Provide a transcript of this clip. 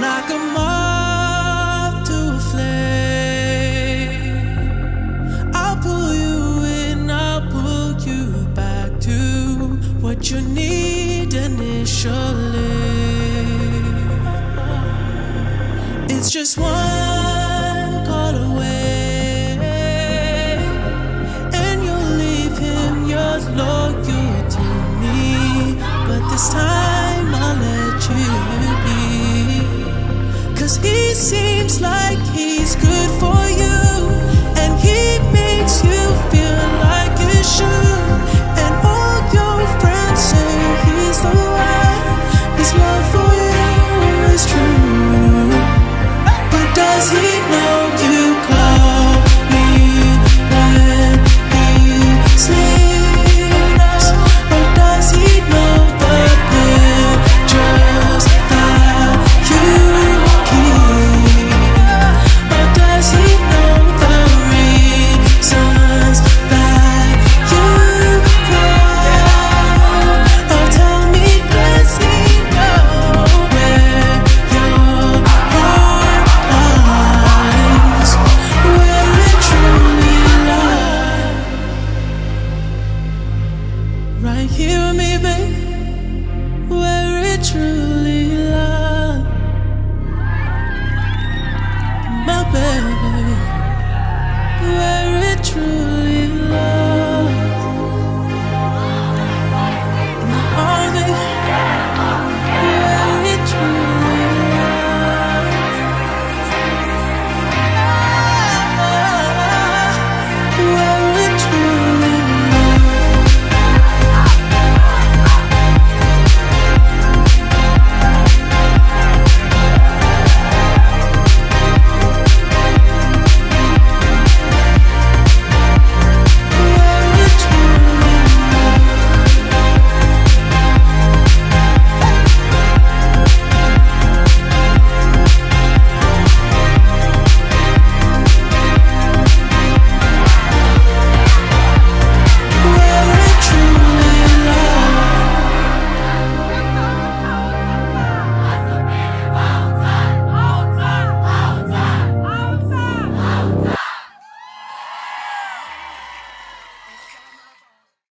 like a moth to a flame. I'll pull you in, I'll pull you back to what you need initially. It's just one He seems like he's good for right here, with me, maybe, where it true.